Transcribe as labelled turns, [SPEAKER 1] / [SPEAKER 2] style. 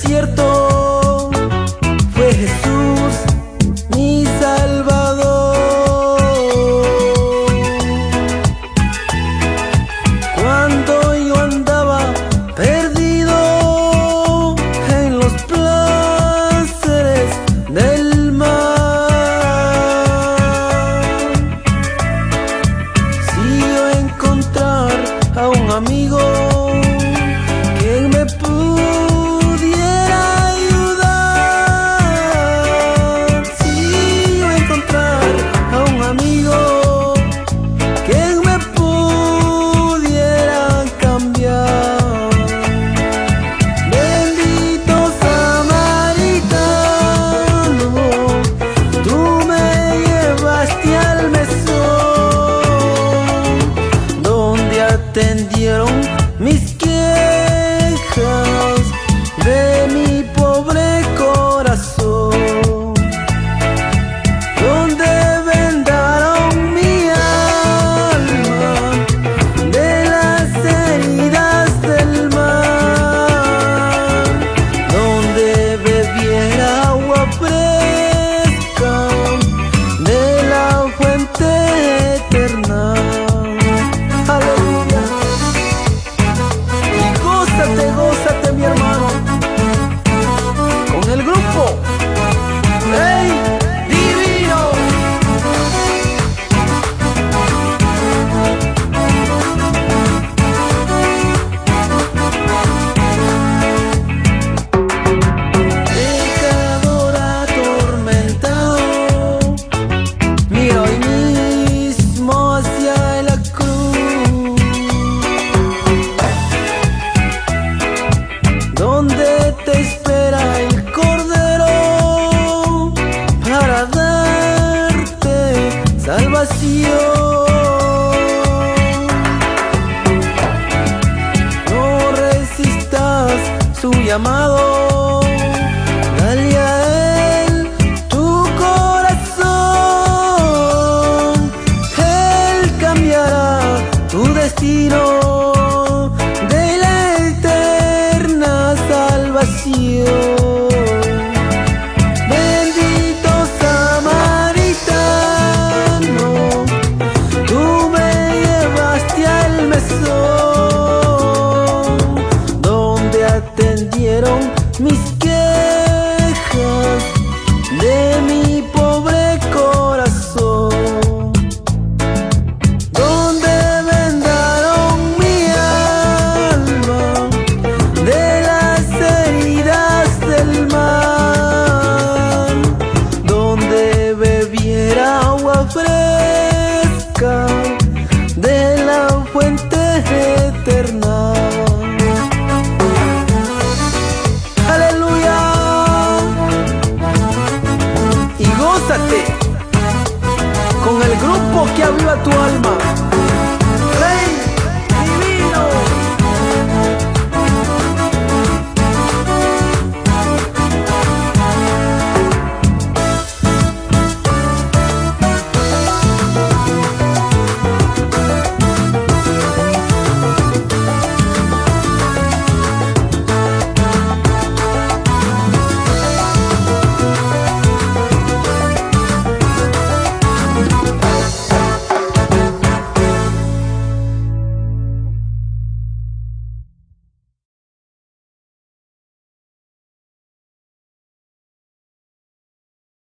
[SPEAKER 1] desierto fue Jesús. No resistas su llamado, dale a él tu corazón, él cambiará tu destino. entendieron mis gózate con el grupo que aviva tu alma.